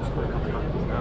声かけられますね。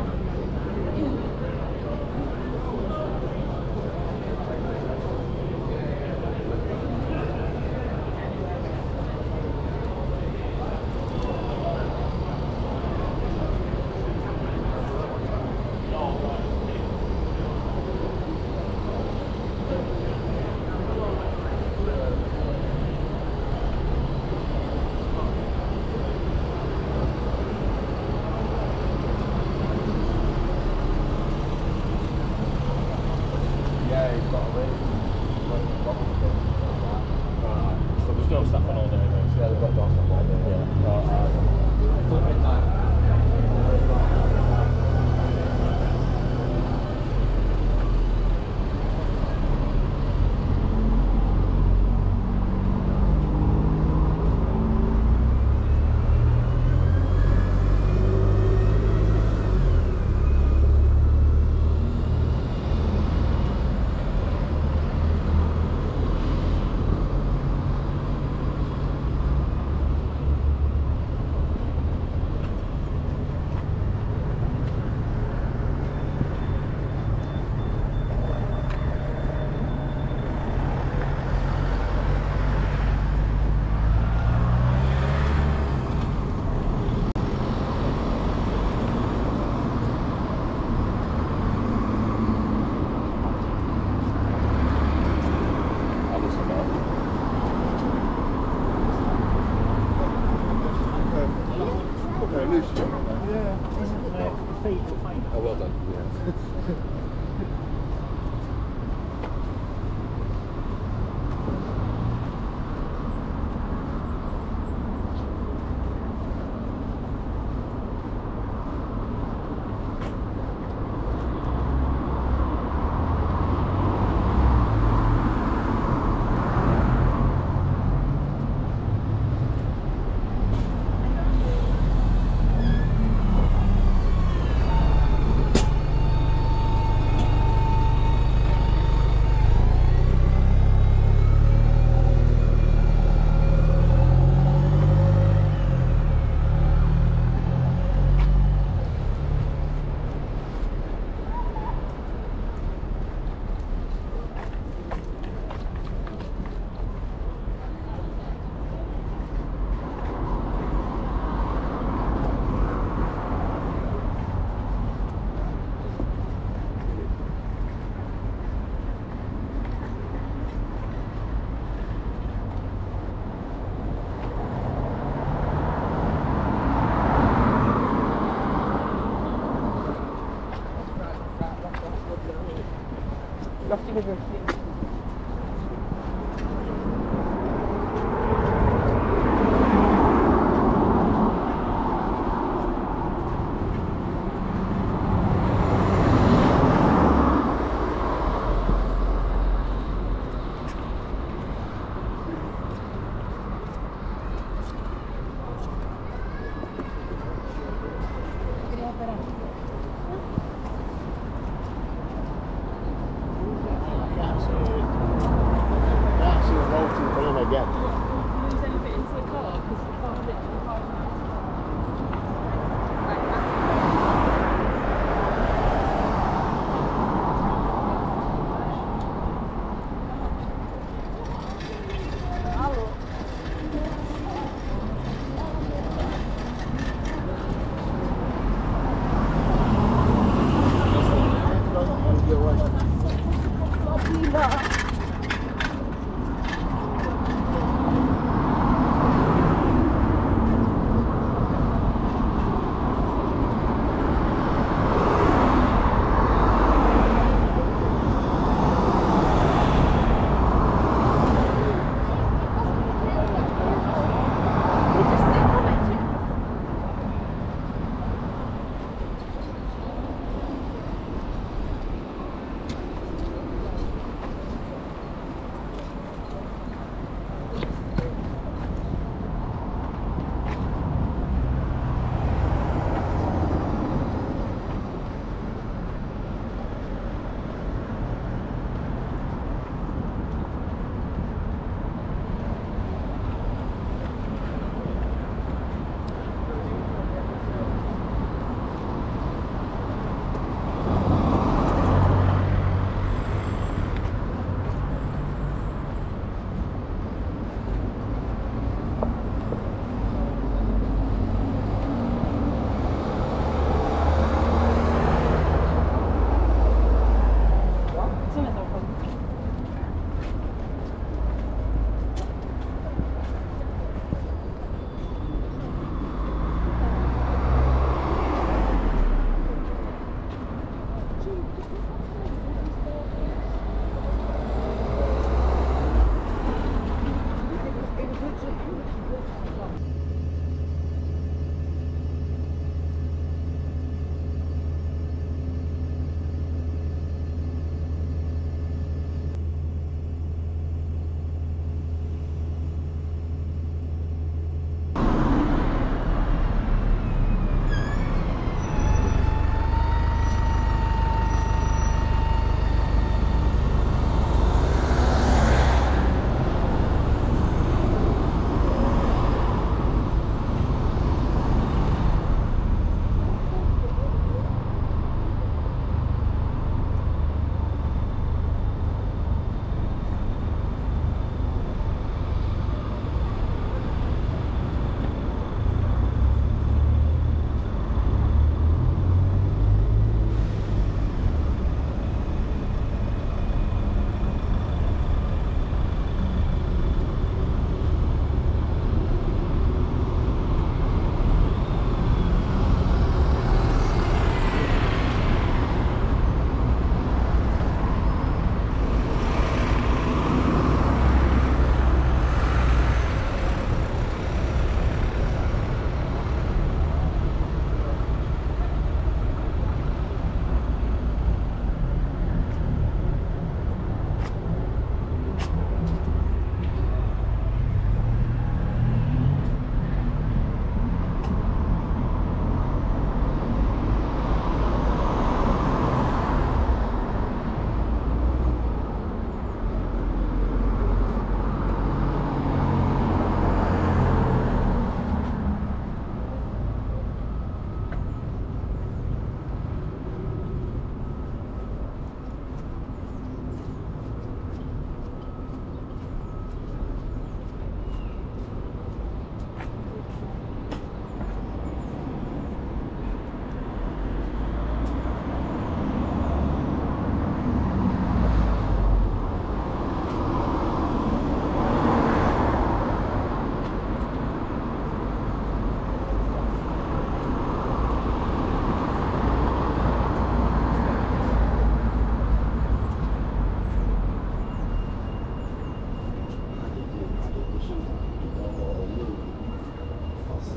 Wow.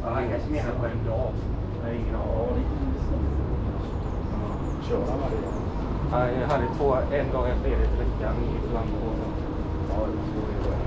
Ja, han kanske menar en dag. Jag har ingen aning. Kör han varje dag? Han hade två, en dag ledigt i veckan. Ja, det var så.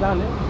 dale.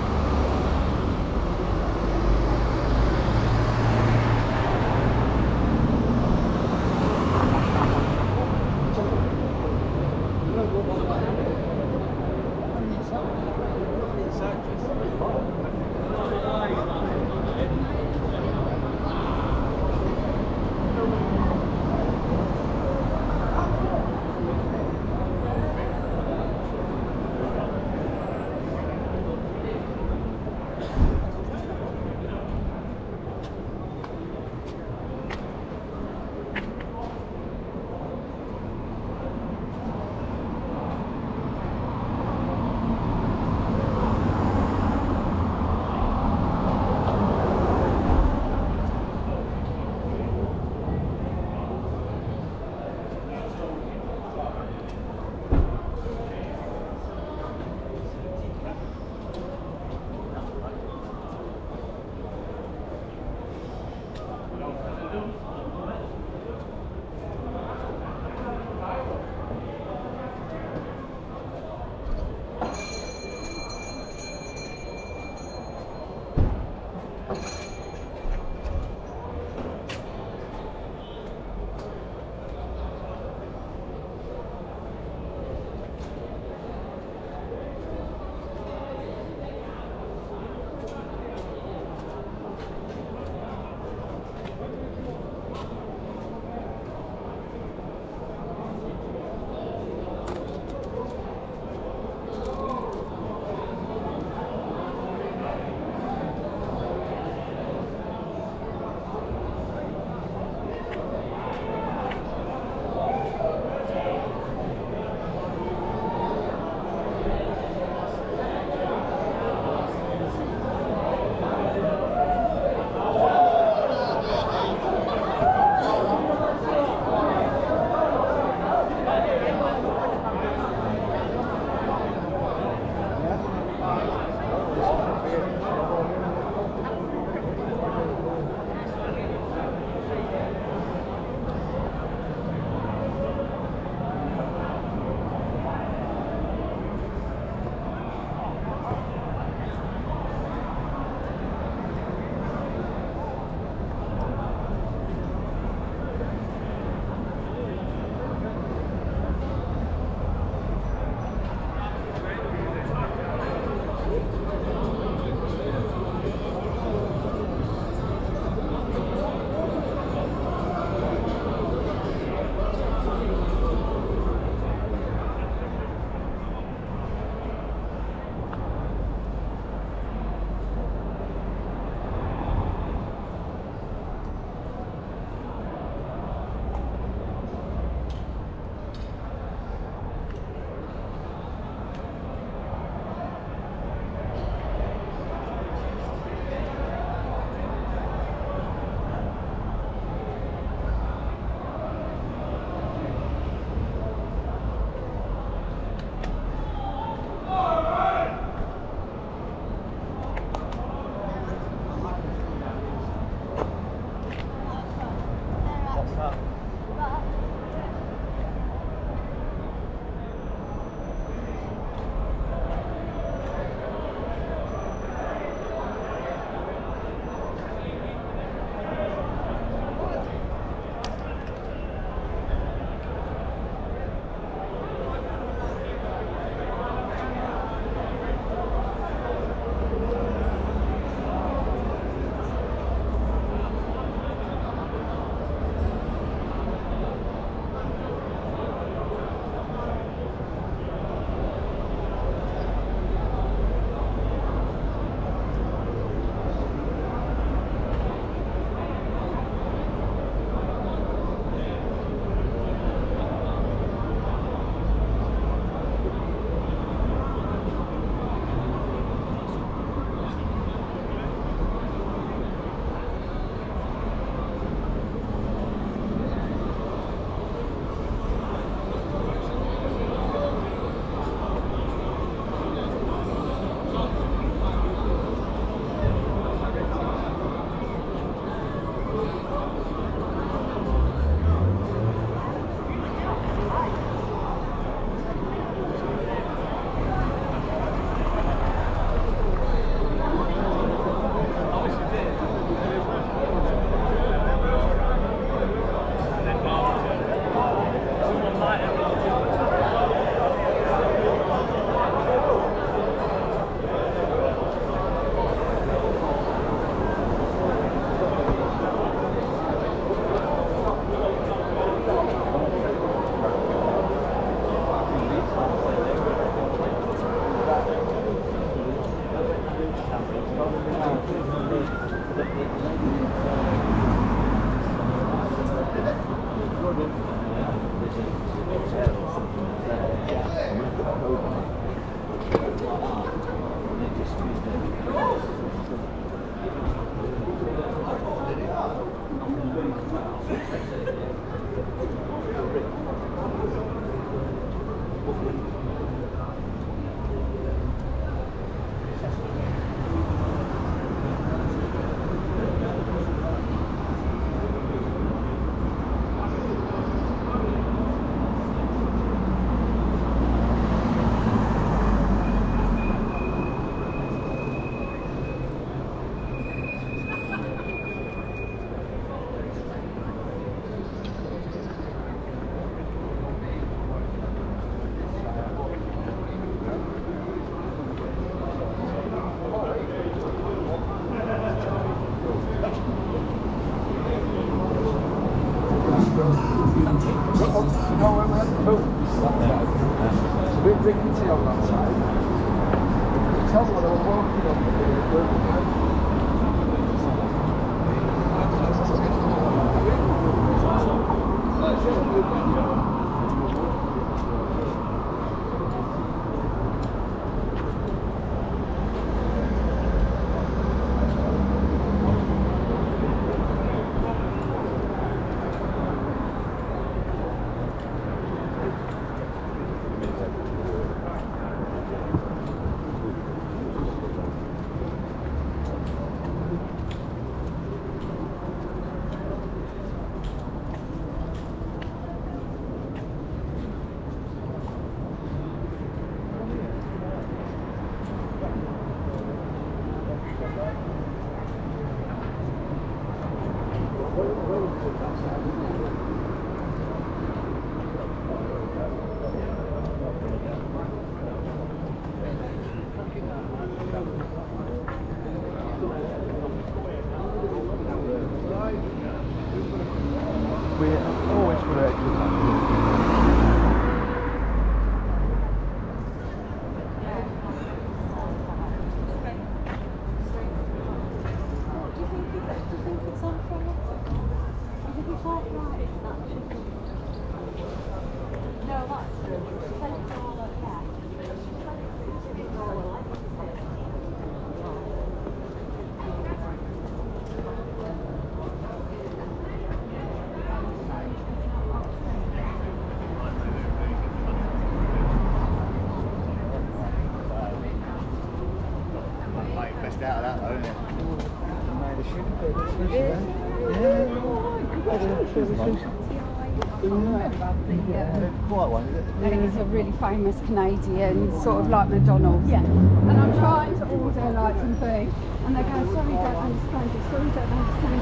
Quite one, is it? It's a really famous Canadian, sort of like McDonald's. Yeah. And I'm trying to order like something, and they're going, sorry, don't understand it, sorry, don't understand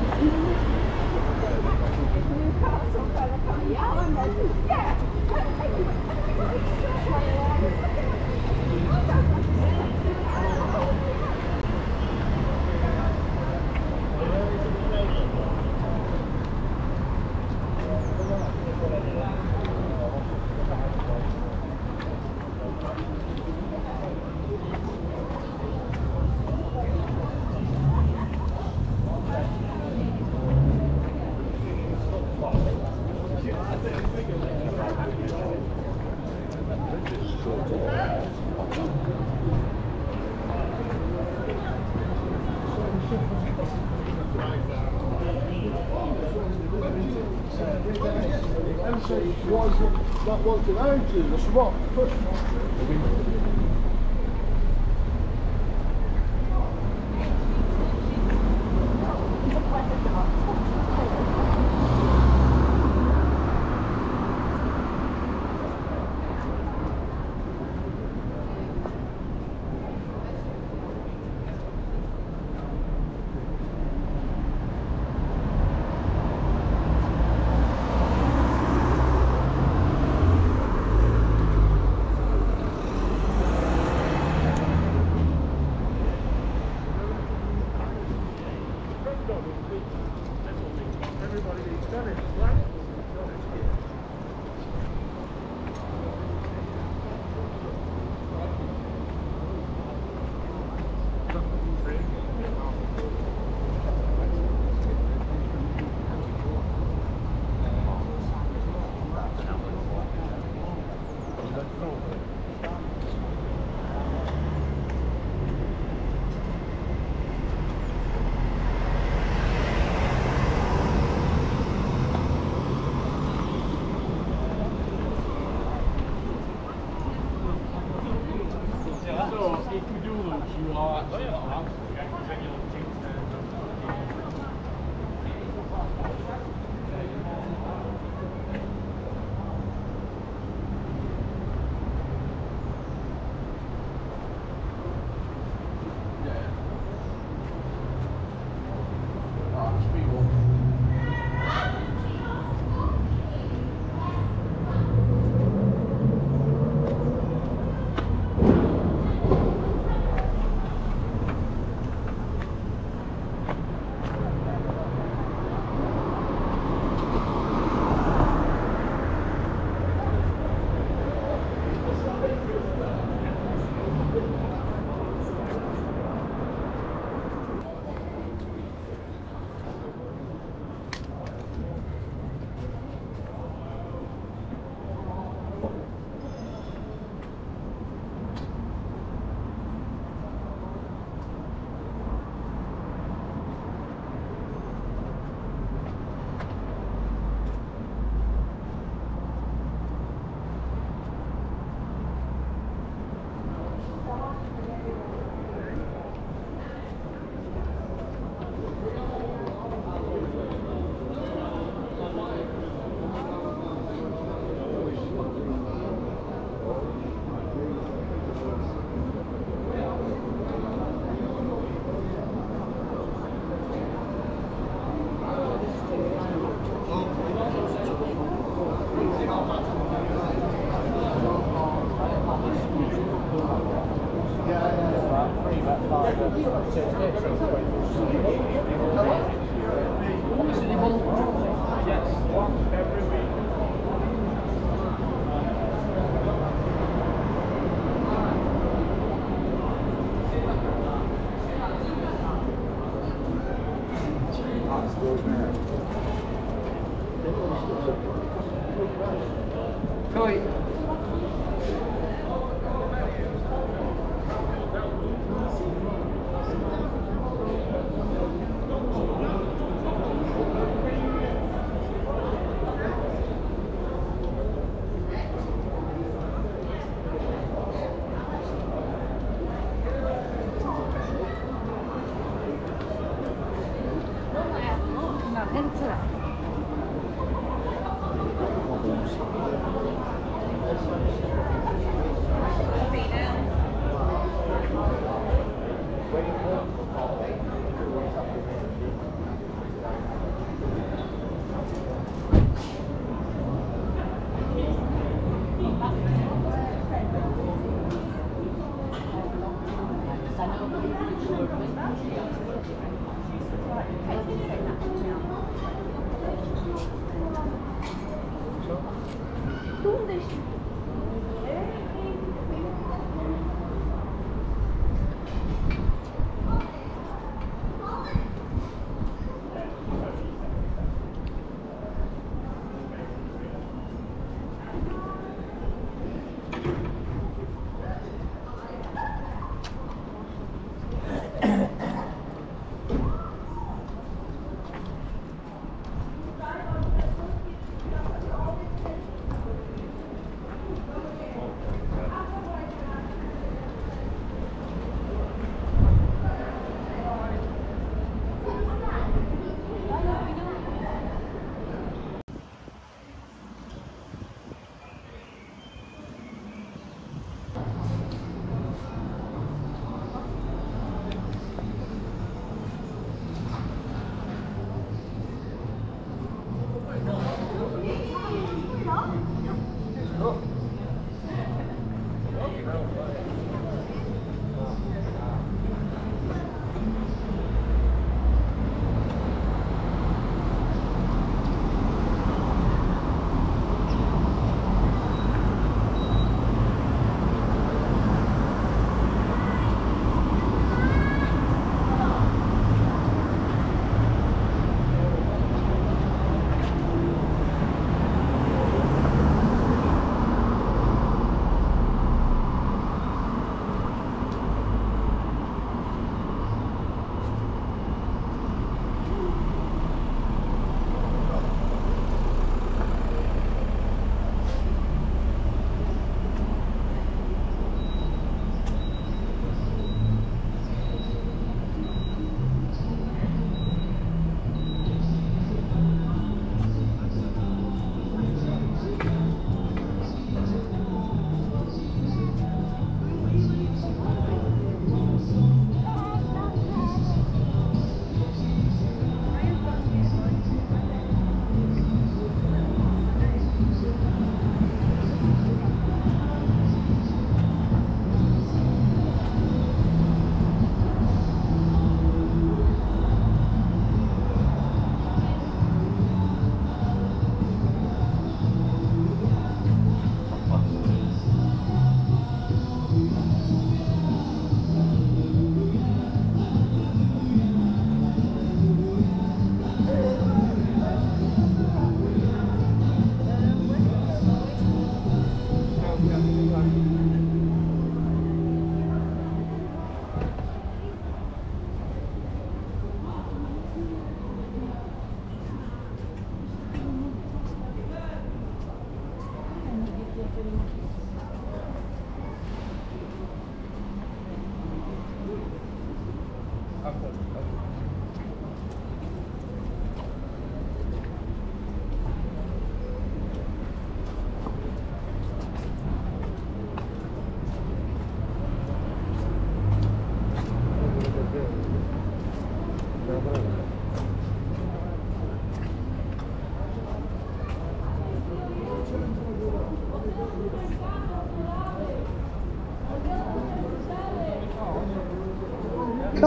it.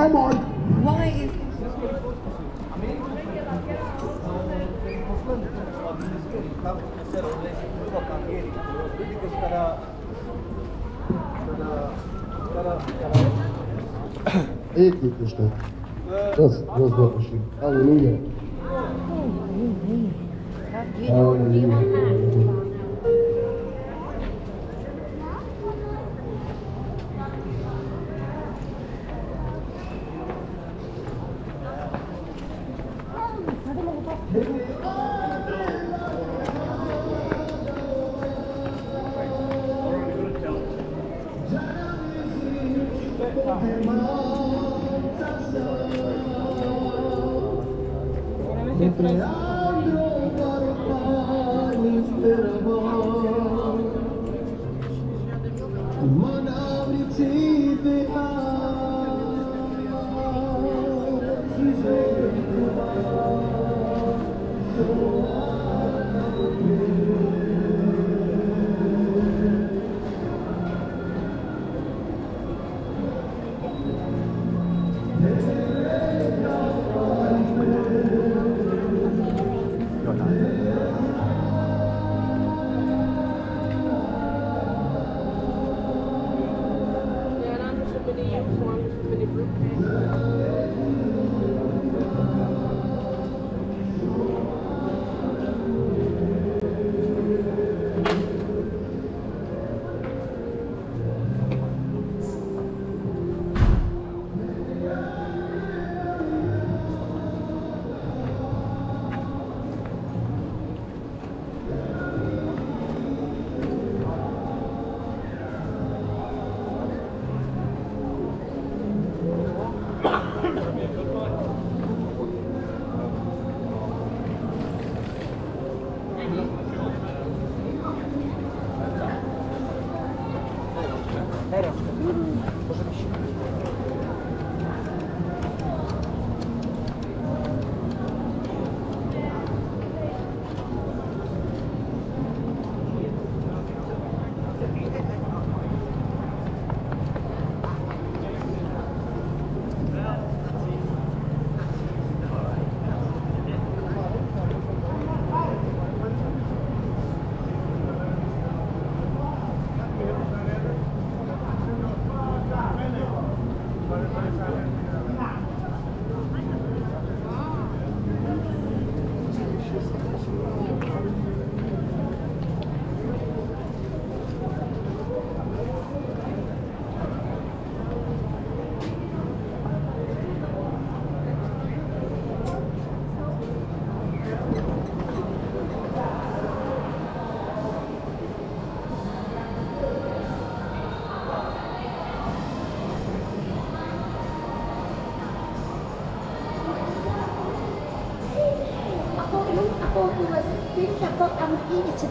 Come on. Why is Eklig Isten. Az, az dolgozik. Mientras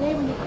day when you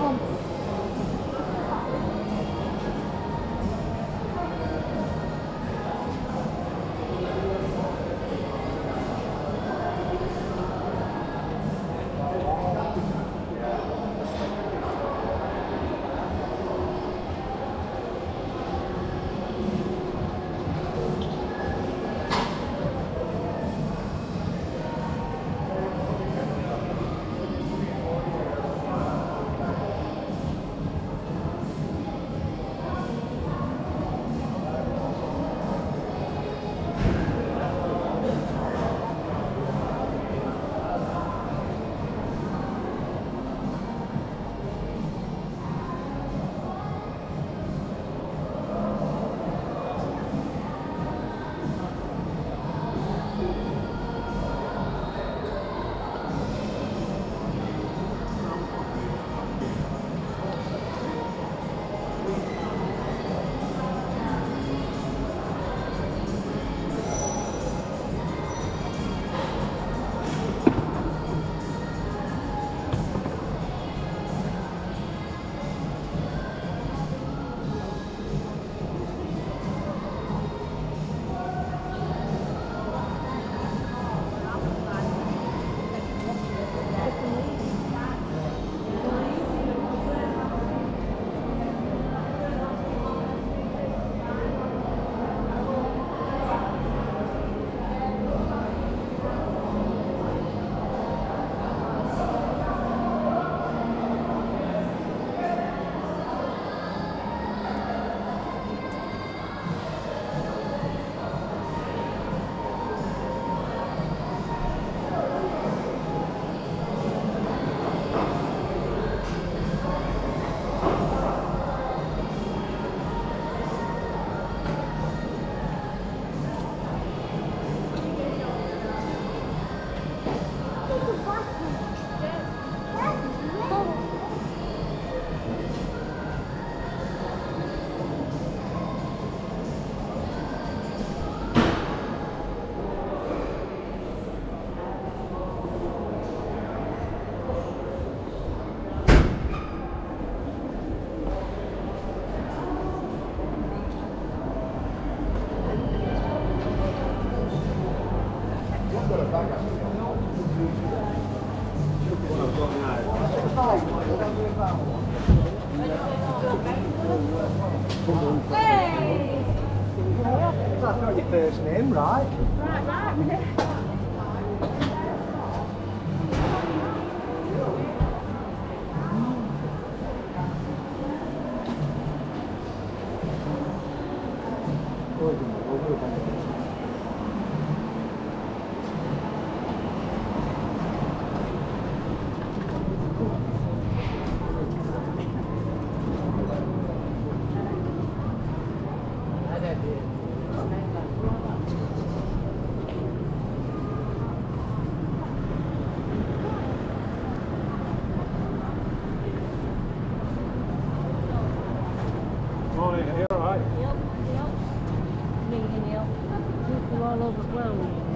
all overwhelmed.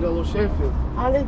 Galo Sheffield. Ale.